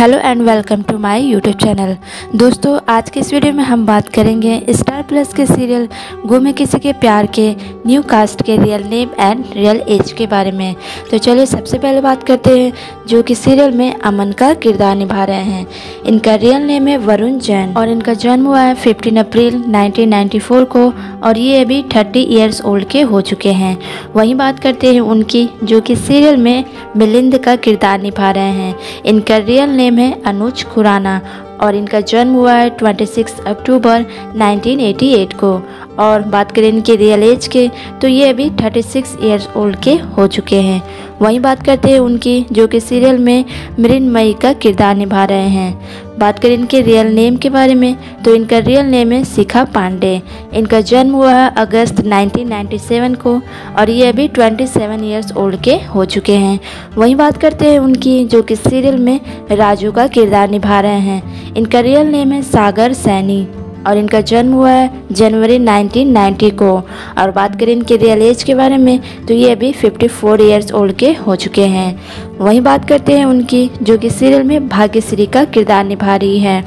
Hello and welcome to my YouTube channel. दोस्तों, आज के इस वीडियो में हम बात करेंगे स्टार प्लस के सीरियल गुमे किसी के प्यार के न्यू कास्ट के real name and real age के बारे में। तो चलिए सबसे पहले बात करते हैं, जो कि सीरियल में अमन का किरदार निभा रहे हैं। इनका रियल नेम है वरुण जैन और इनका जन्म हुआ है फिफ्टीन अप्रैल नाइनटीन को और ये अभी थर्टी ईयर्स ओल्ड के हो चुके हैं। वहीं बात करते हैं उनकी, जो कि सीरियल में मिलिंद का किरदार निभा रहे हैं। इनका रियल नेम है अनुज खुराना और इनका जन्म हुआ है 26 अक्टूबर 1988 को। और बात करें इनके रियल एज के तो ये अभी 36 सिक्स ईयर्स ओल्ड के हो चुके हैं। वहीं बात करते हैं उनकी, जो कि सीरियल में मृणमयी का किरदार निभा रहे हैं। बात करें इनके रियल नेम के बारे में तो इनका रियल नेम है शिखा पांडे। इनका जन्म हुआ है अगस्त 1997 को और ये अभी 27 इयर्स ओल्ड के हो चुके हैं। वहीं बात करते हैं उनकी, जो कि सीरियल में राजू का किरदार निभा रहे हैं। इनका रियल नेम है सागर सैनी। और इनका जन्म हुआ है जनवरी 1990 को। और बात करें इनके रियल एज के बारे में तो ये अभी 54 इयर्स ओल्ड के हो चुके हैं। वहीं बात करते हैं उनकी, जो कि सीरियल में भाग्यश्री का किरदार निभा रही है।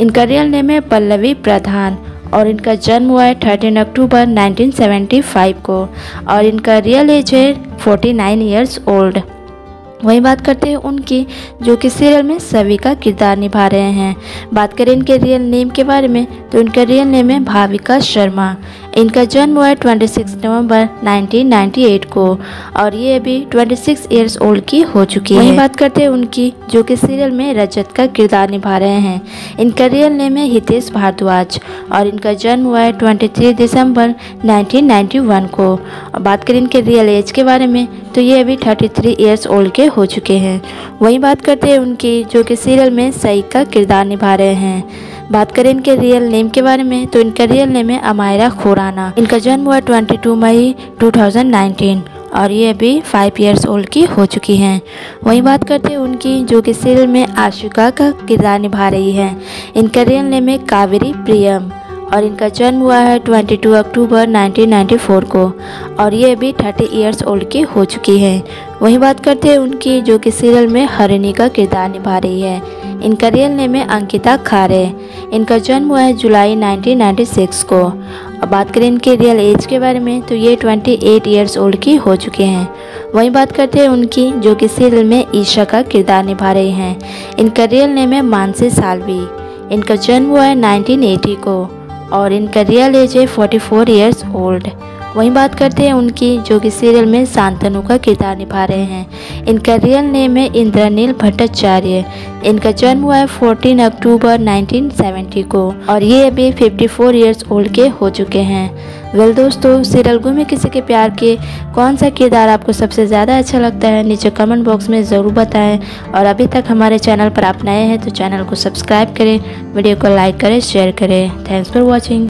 इनका रियल नेम है पल्लवी प्रधान और इनका जन्म हुआ है 13 अक्टूबर 1975 को। और इनका रियल एज है 49 इयर्स ओल्ड वहीं बात करते हैं उनकी, जो कि सीरियल में सभी का किरदार निभा रहे हैं। बात करें इनके रियल नेम के बारे में तो उनका रियल नेम है भाविका शर्मा। इनका जन्म हुआ है 26 नवंबर 1998 को और ये अभी 26 इयर्स ओल्ड की हो चुकी है। बात करते हैं उनकी जो कि सीरियल में रजत का किरदार निभा रहे हैं। इनका रियल नेम है हितेश भारद्वाज और इनका जन्म हुआ है 23 दिसंबर 1991 को। और बात करें इनके रियल एज के बारे में तो ये अभी 33 इयर्स ओल्ड के हो चुके हैं। वहीं बात करते हैं उनकी जो कि सीरियल में सई का किरदार निभा रहे हैं। बात करें इनके रियल नेम के बारे में तो इनका रियल नेम है अमायरा खुराना। इनका जन्म हुआ 22 मई 2019 और ये अभी फाइव इयर्स ओल्ड की हो चुकी हैं। वहीं बात करते हैं उनकी, जो कि सीरियल में आशिका का किरदार निभा रही है। इनका रियल नेम है कावेरी प्रियम। और इनका जन्म हुआ है 22 अक्टूबर 1994 को, और ये अभी 30 इयर्स ओल्ड की हो चुकी हैं। वहीं बात करते हैं उनकी, जो कि सीरियल में हरिणी का किरदार निभा रही है। इनका रियल नेम है अंकिता खारे। इनका जन्म हुआ है जुलाई 1996 को। अब बात करें इनके रियल एज के बारे में तो ये 28 इयर्स ओल्ड की हो चुके हैं। वहीं बात करते हैं उनकी, जो कि सीरियल में ईशा का किरदार निभा रही हैं। इनका रियल नेम है मानसी सालवी। इनका जन्म हुआ है 1980 को। और इनका रियल एज है 44 इयर्स ओल्ड वहीं बात करते हैं उनकी, जो कि सीरियल में शांतनु का किरदार निभा रहे हैं। इनका रियल नेम है इंद्रनील भट्टाचार्य। इनका जन्म हुआ है 14 अक्टूबर 1970 को, और ये अभी 54 इयर्स ओल्ड के हो चुके हैं। वेल दोस्तों, सीरियल में किसी के प्यार के कौन सा किरदार आपको सबसे ज़्यादा अच्छा लगता है, नीचे कमेंट बॉक्स में ज़रूर बताएँ। और अभी तक हमारे चैनल पर आप नए हैं तो चैनल को सब्सक्राइब करें, वीडियो को लाइक करें शेयर करें। Thanks for watching